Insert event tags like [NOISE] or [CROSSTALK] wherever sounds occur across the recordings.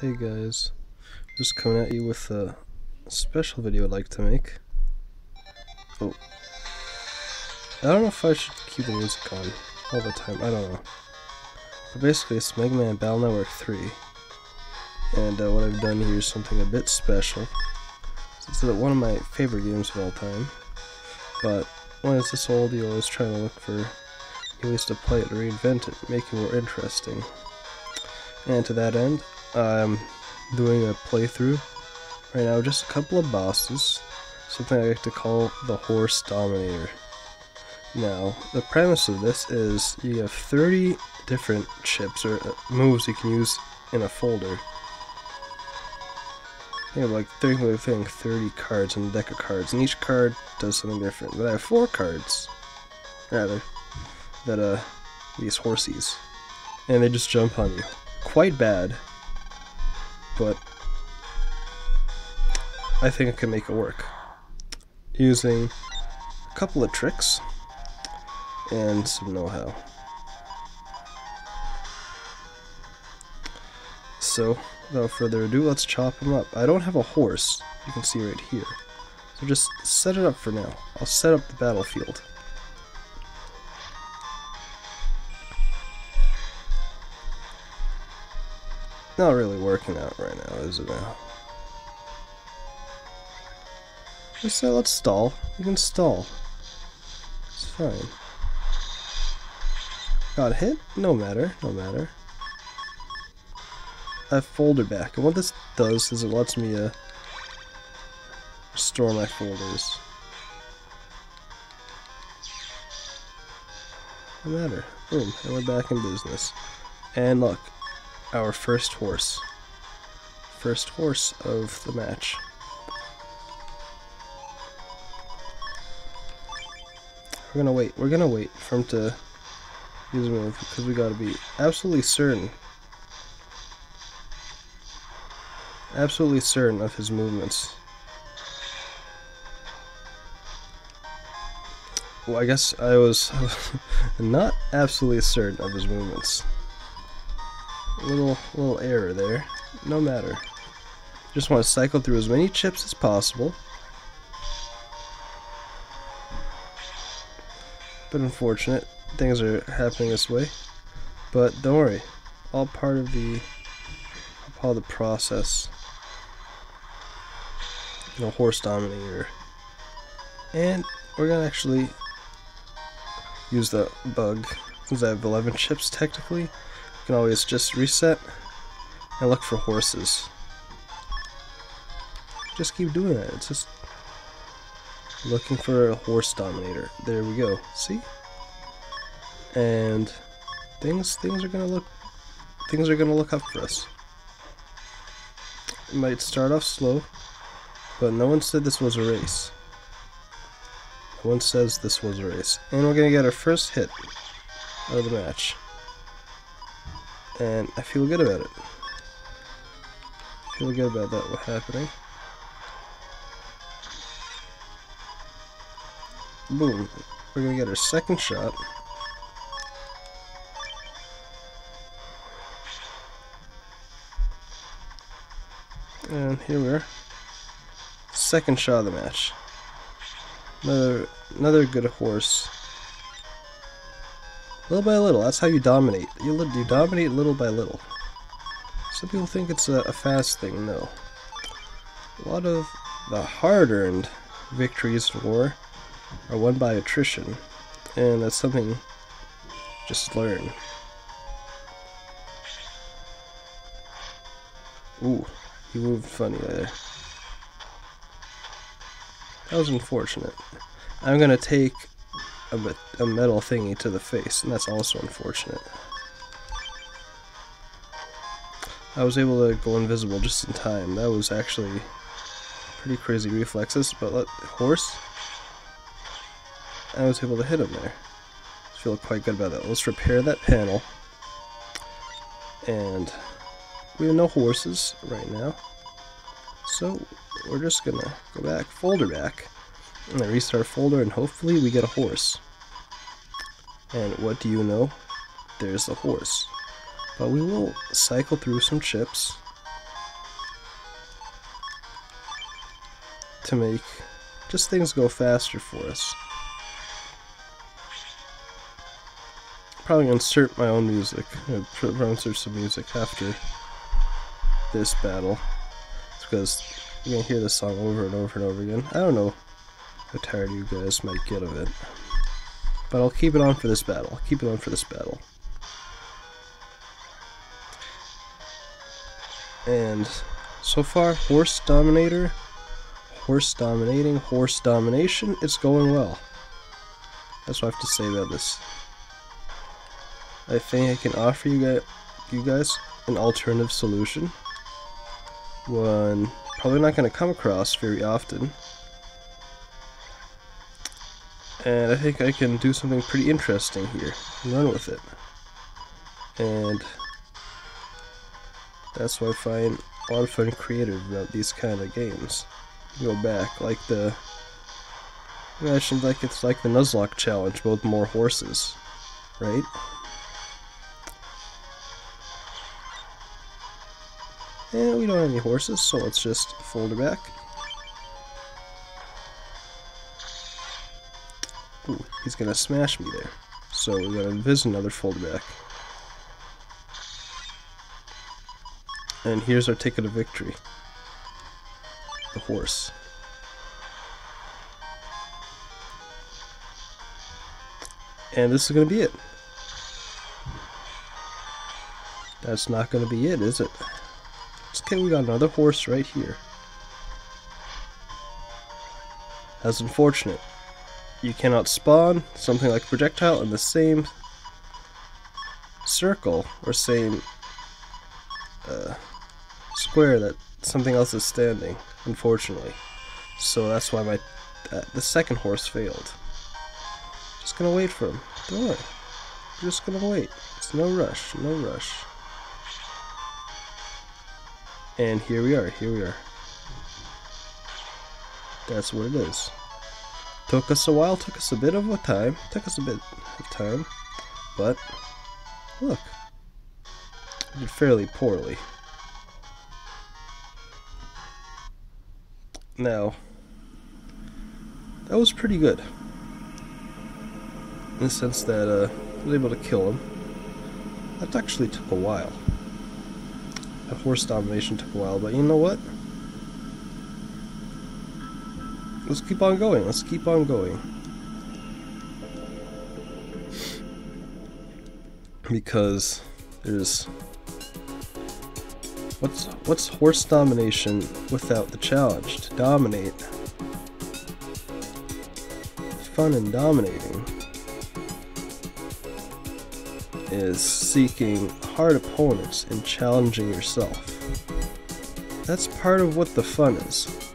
Hey guys, just coming at you with a special video I'd like to make. Oh. I don't know if I should keep the music on all the time, I don't know. But basically it's Mega Man Battle Network 3. And uh, what I've done here is something a bit special. It's one of my favorite games of all time. But when it's this old, you always try to look for ways to play it reinvent it, make it more interesting. And to that end, I'm doing a playthrough right now, just a couple of bosses, something I like to call the Horse Dominator. Now, the premise of this is you have 30 different chips or uh, moves you can use in a folder. You have like 30, I 30 cards in a deck of cards, and each card does something different. But I have four cards, rather, that uh, these horsies, and they just jump on you. Quite bad, but I think I can make it work using a couple of tricks and some know-how. So, without further ado, let's chop them up. I don't have a horse, you can see right here. So just set it up for now. I'll set up the battlefield. Not really working out right now, is it now? Let's say let's stall. We can stall. It's fine. Got hit? No matter, no matter. I folder back, and what this does is it lets me uh, store my folders. No matter. Boom, and we're back in business. And look, our first horse. First horse of the match. We're gonna wait. We're gonna wait for him to use a move because we gotta be absolutely certain. Absolutely certain of his movements. Well, I guess I was [LAUGHS] not absolutely certain of his movements little little error there. No matter. Just want to cycle through as many chips as possible. But unfortunate, things are happening this way. But don't worry, all part of the all the process. You know, horse dominator. And we're gonna actually use the bug since I have 11 chips technically can always just reset and look for horses. Just keep doing that. It's just looking for a horse dominator. There we go. See? And things things are gonna look things are gonna look up for us. It might start off slow, but no one said this was a race. No one says this was a race. And we're gonna get our first hit of the match and I feel good about it. I feel good about that happening. Boom. We're gonna get our second shot. And here we are. Second shot of the match. Another another good horse. Little by little, that's how you dominate. You, you dominate little by little. Some people think it's a, a fast thing, no. A lot of the hard-earned victories in war are won by attrition, and that's something just learn. Ooh, he moved funny there. That was unfortunate. I'm gonna take a, a metal thingy to the face, and that's also unfortunate. I was able to go invisible just in time. That was actually pretty crazy reflexes, but let horse. I was able to hit him there. Feel quite good about that. Let's repair that panel. And we have no horses right now. So we're just gonna go back, folder back, and I restart folder and hopefully we get a horse. And what do you know? There's the horse. But we will cycle through some chips to make just things go faster for us. Probably insert my own music. I'll probably insert some music after this battle. It's because you're gonna hear this song over and over and over again. I don't know how tired you guys might get of it. But I'll keep it on for this battle. I'll keep it on for this battle. And so far, Horse Dominator, Horse Dominating, Horse Domination, it's going well. That's what I have to say about this. I think I can offer you guys, you guys an alternative solution. One probably not going to come across very often. And I think I can do something pretty interesting here run with it. And that's why I find a lot of fun creative about these kind of games. Go back, like the I mentioned like it's like the Nuzlocke challenge, with more horses, right? And we don't have any horses, so let's just fold it back. Ooh, he's gonna smash me there. So we're gonna visit another fold back. And here's our ticket of victory. The horse. And this is gonna be it. That's not gonna be it, is it? Okay, we got another horse right here. That's unfortunate. You cannot spawn something like a projectile in the same circle or same uh, square that something else is standing, unfortunately. So that's why my uh, the second horse failed. Just gonna wait for him. Don't worry. just gonna wait. It's no rush, no rush. And here we are, here we are. That's what it is. Took us a while, took us a bit of a time, took us a bit of time, but look, did fairly poorly. Now, that was pretty good. In the sense that uh, I was able to kill him. That actually took a while. That horse domination took a while, but you know what? Let's keep on going. Let's keep on going. Because there's what's what's horse domination without the challenge to dominate? Fun in dominating is seeking hard opponents and challenging yourself. That's part of what the fun is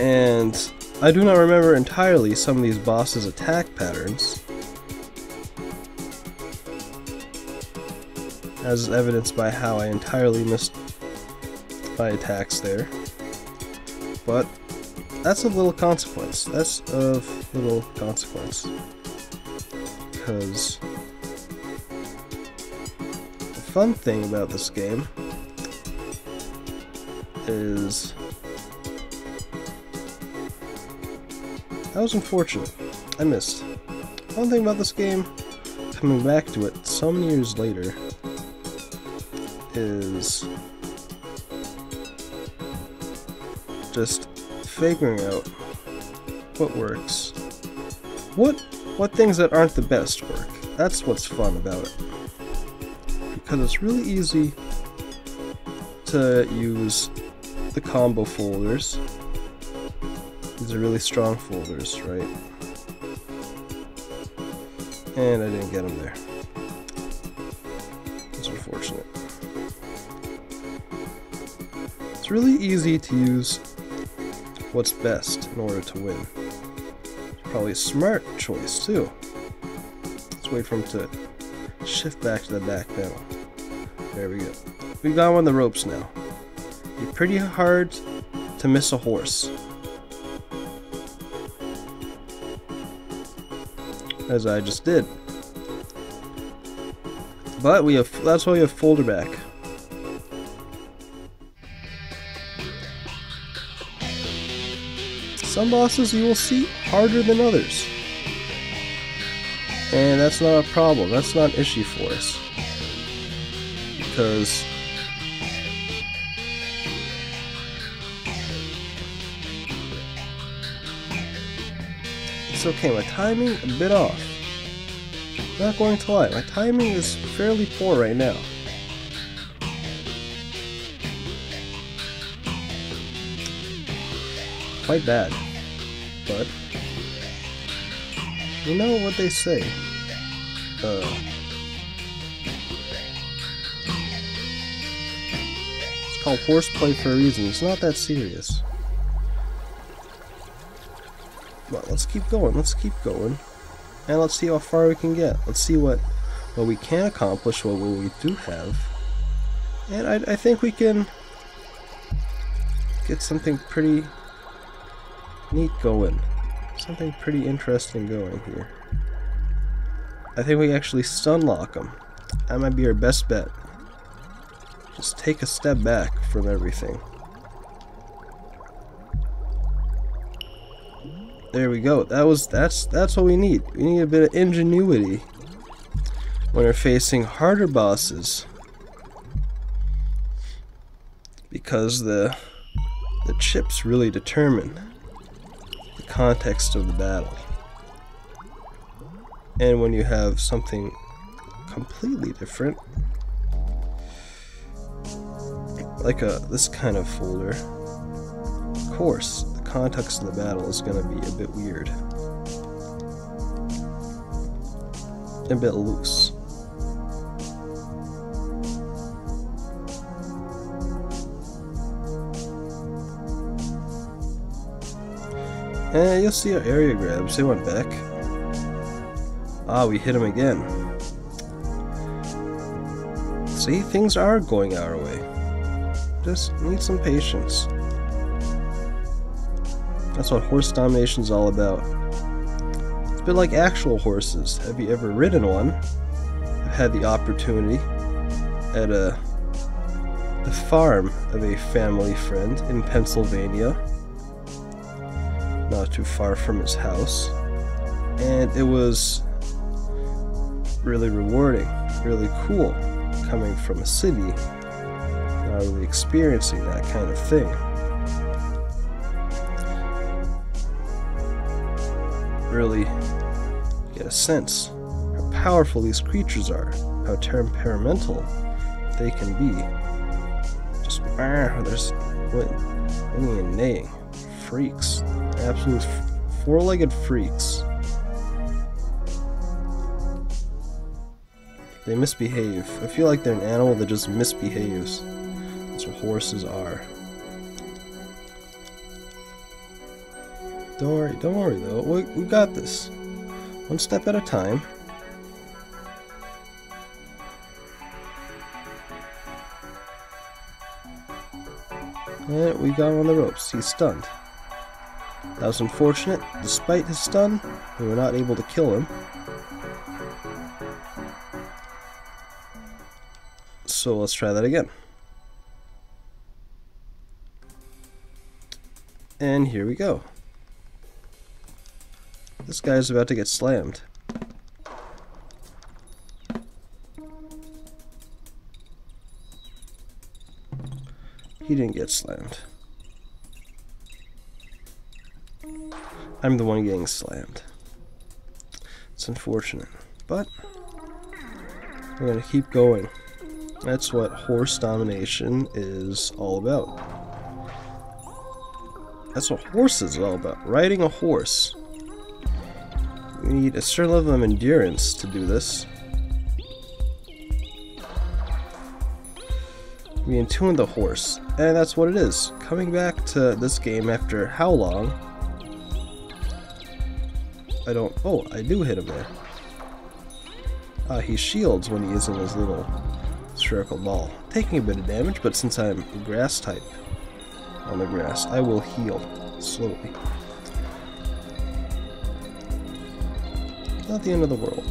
and I do not remember entirely some of these bosses' attack patterns, as evidenced by how I entirely missed my attacks there. But that's of little consequence. That's of little consequence. Because the fun thing about this game is That was unfortunate. I missed. One thing about this game, coming back to it some years later, is just figuring out what works. What what things that aren't the best work. That's what's fun about it. Because it's really easy to use the combo folders these are really strong folders, right? And I didn't get them there. It's unfortunate. It's really easy to use what's best in order to win. It's Probably a smart choice, too. Let's wait for him to shift back to the back panel. There we go. We got him on the ropes now. Be pretty hard to miss a horse. As I just did. But we have that's why we have folder back. Some bosses you will see harder than others. And that's not a problem. That's not an issue for us. Because it's okay. My timing a bit off. Not going to lie, my timing is fairly poor right now. Quite bad. But you know what they say. Uh It's called horseplay for a reason. It's not that serious. But let's keep going. Let's keep going and let's see how far we can get. Let's see what what we can accomplish, what we do have, and I, I think we can get something pretty neat going, something pretty interesting going here. I think we actually stun lock them. That might be our best bet. Just take a step back from everything. There we go. That was that's that's what we need. We need a bit of ingenuity when we're facing harder bosses. Because the the chips really determine the context of the battle. And when you have something completely different like a this kind of folder of course context of the battle is going to be a bit weird. A bit loose. And you'll see our area grabs, they went back. Ah, we hit him again. See, things are going our way. Just need some patience. That's what horse domination is all about. It's a bit like actual horses. Have you ever ridden one? I've had the opportunity at a the farm of a family friend in Pennsylvania, not too far from his house, and it was really rewarding, really cool coming from a city, not really experiencing that kind of thing. Really get a sense how powerful these creatures are, how temperamental they can be. Just, ah, there's what, whinnying and neighing. Freaks. Absolute four legged freaks. They misbehave. I feel like they're an animal that just misbehaves. That's what horses are. Don't worry, don't worry though. We, we got this. One step at a time. And we got him on the ropes. He's stunned. That was unfortunate. Despite his stun, we were not able to kill him. So let's try that again. And here we go. This guy's about to get slammed. He didn't get slammed. I'm the one getting slammed. It's unfortunate, but we're gonna keep going. That's what horse domination is all about. That's what horses are all about. Riding a horse. We need a certain level of endurance to do this. We entune the horse, and that's what it is. Coming back to this game after how long? I don't... Oh, I do hit him there. Uh, he shields when he is in his little spherical ball. Taking a bit of damage, but since I'm grass type on the grass, I will heal slowly. Not the end of the world.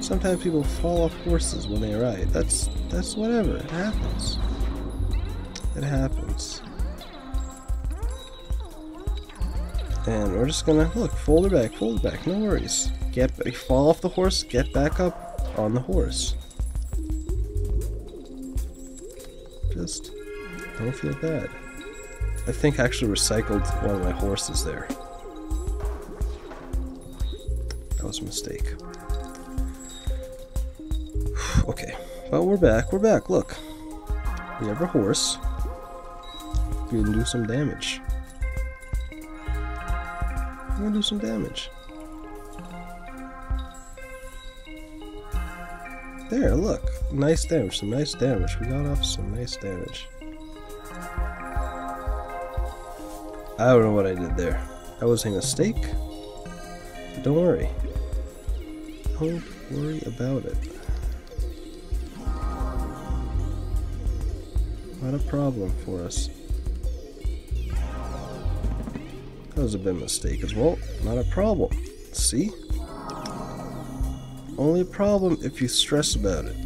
Sometimes people fall off horses when they ride. That's that's whatever. It happens. It happens. And we're just gonna, look, folder back, folder back, no worries. Get, fall off the horse, get back up on the horse. Just don't feel bad. I think I actually recycled one of my horses there. Was a mistake. [SIGHS] okay, well we're back, we're back, look. We have a horse. We can do some damage. We're gonna do some damage. There, look. Nice damage, some nice damage. We got off some nice damage. I don't know what I did there. That was a mistake. But don't worry. Don't worry about it. Not a problem for us. That was a bit of a mistake as well. Not a problem. See? Only a problem if you stress about it.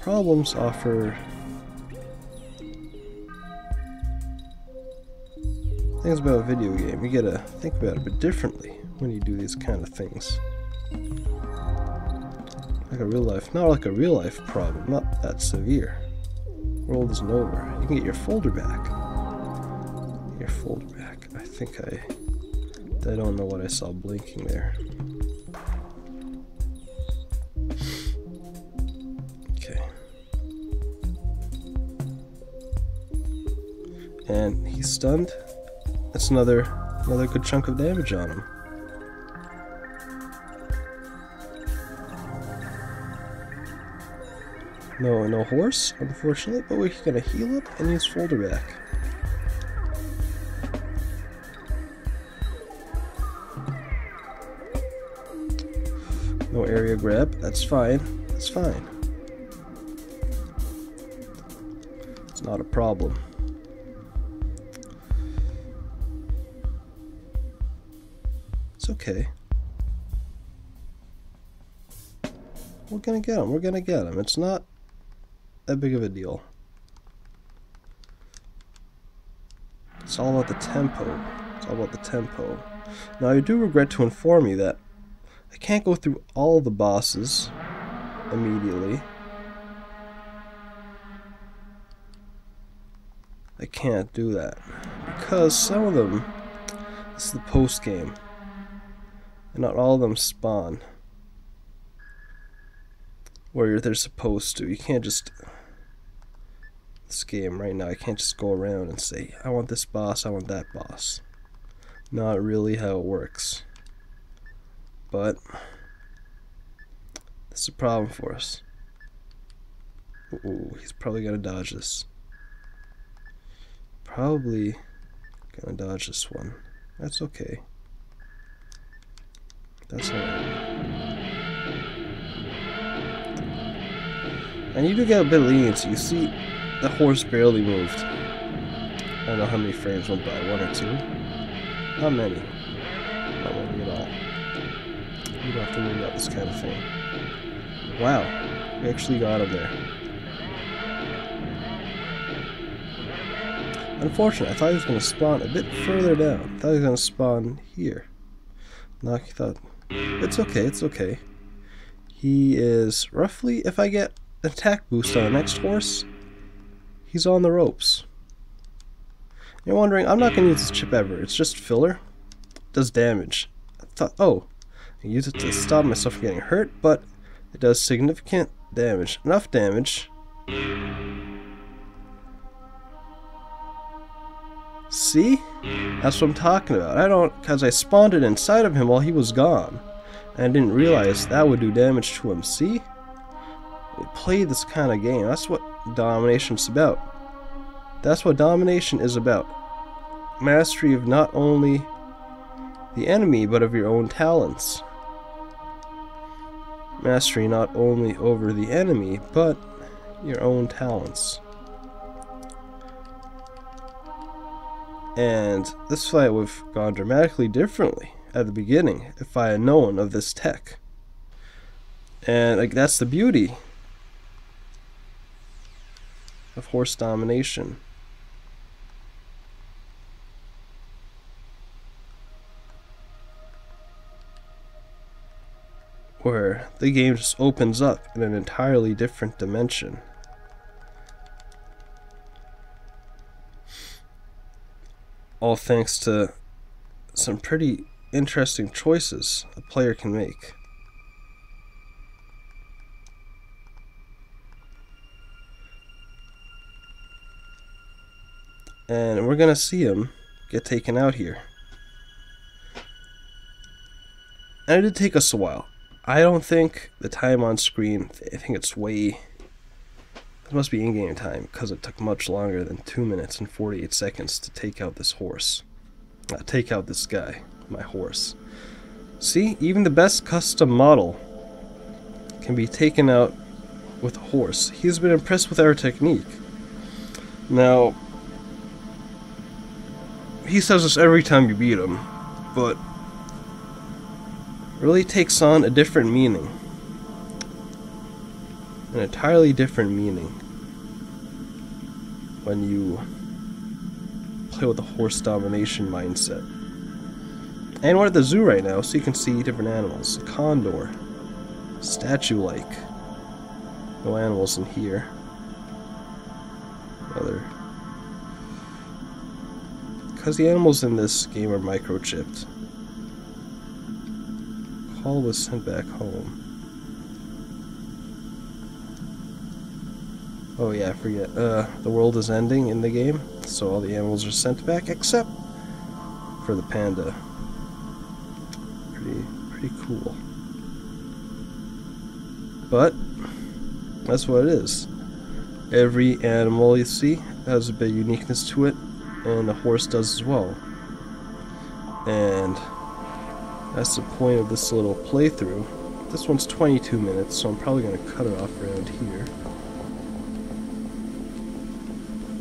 Problems offer things about a video game. You gotta think about it a bit differently when you do these kind of things. Like a real life, not like a real life problem, not that severe. World isn't over. You can get your folder back. Your folder back. I think I... I don't know what I saw blinking there. Okay. And he's stunned. That's another another good chunk of damage on him. No, no horse, unfortunately, but we're gonna heal up and use folder back. No area grab, that's fine, that's fine. It's not a problem. It's okay. We're gonna get him, we're gonna get him. It's not that big of a deal. It's all about the tempo. It's all about the tempo. Now, I do regret to inform you that I can't go through all the bosses immediately. I can't do that. Because some of them, this is the post game, and not all of them spawn where they're supposed to. You can't just this game right now. I can't just go around and say, I want this boss, I want that boss. Not really how it works. But this is a problem for us. Ooh, he's probably gonna dodge this. Probably gonna dodge this one. That's okay. That's alright. And you do get a bit of leniency. You see, the horse barely moved. I don't know how many frames went by, one or two? Not many. Not many at all. You don't have to worry about this kind of thing. Wow, we actually got him there. Unfortunate, I thought he was going to spawn a bit further down. I thought he was going to spawn here. No, I thought, it's okay, it's okay. He is roughly, if I get attack boost on the next horse, he's on the ropes. You're wondering, I'm not going to use this chip ever. It's just filler. It does damage. I thought, oh, I use it to stop myself from getting hurt, but it does significant damage. Enough damage. See? That's what I'm talking about. I don't, because I spawned it inside of him while he was gone. And I didn't realize that would do damage to him. See? play this kind of game. That's what domination's about. That's what domination is about. Mastery of not only the enemy, but of your own talents. Mastery not only over the enemy, but your own talents. And this fight would have gone dramatically differently at the beginning if I had known of this tech. And like that's the beauty of horse domination. Where the game just opens up in an entirely different dimension. All thanks to some pretty interesting choices a player can make. And we're gonna see him get taken out here. And it did take us a while. I don't think the time on screen, I think it's way. It must be in game time because it took much longer than 2 minutes and 48 seconds to take out this horse. Uh, take out this guy, my horse. See, even the best custom model can be taken out with a horse. He's been impressed with our technique. Now, he says this every time you beat him, but really takes on a different meaning. An entirely different meaning when you play with a horse domination mindset. And we're at the zoo right now, so you can see different animals. A condor, statue-like. No animals in here. Other. Because the animals in this game are microchipped. Paul was sent back home. Oh yeah, I forget. Uh, the world is ending in the game, so all the animals are sent back except for the panda. Pretty, pretty cool. But that's what it is. Every animal you see has a bit of uniqueness to it, and the horse does as well. And that's the point of this little playthrough. This one's 22 minutes, so I'm probably going to cut it off around here.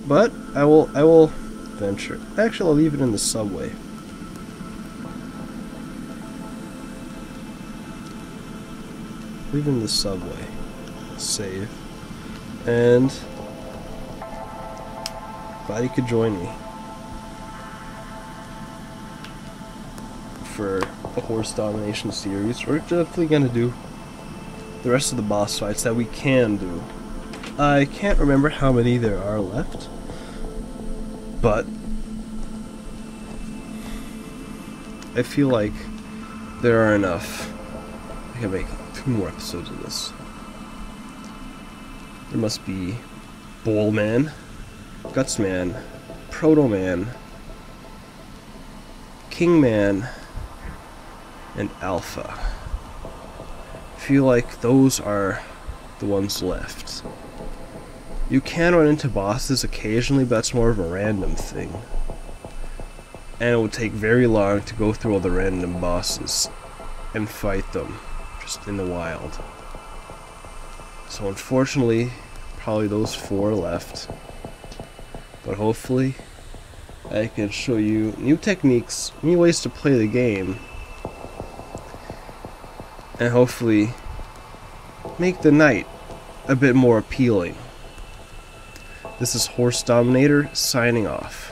But I will I will venture. Actually, I'll leave it in the subway. Leave it in the subway. Save. And glad you could join me for the horse domination series. We're definitely gonna do the rest of the boss fights that we can do. I can't remember how many there are left, but I feel like there are enough. I can make two more episodes of this. There must be Bowl Man, Guts Man, Proto Man, King Man, and Alpha. I feel like those are the ones left. You can run into bosses occasionally, but that's more of a random thing. And it would take very long to go through all the random bosses and fight them just in the wild. So unfortunately, probably those four left. But hopefully, I can show you new techniques, new ways to play the game, and hopefully make the night a bit more appealing. This is Horse Dominator signing off.